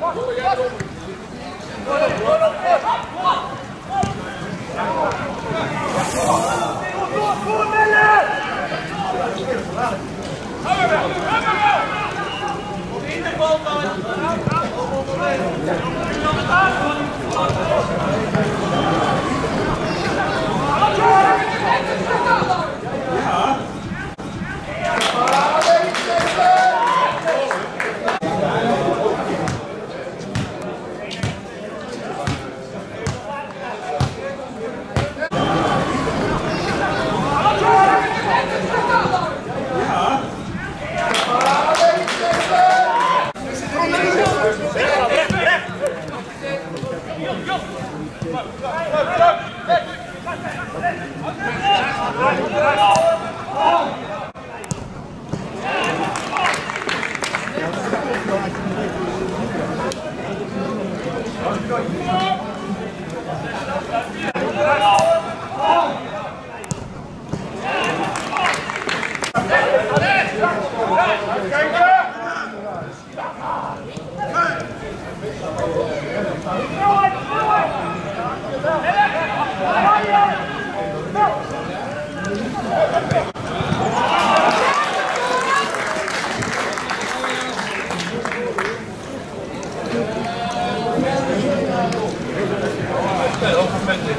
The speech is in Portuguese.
Vamos lá, vamos lá! Vamos lá, vamos lá! Vamos lá! Vamos lá! Vamos Volta! Yeah!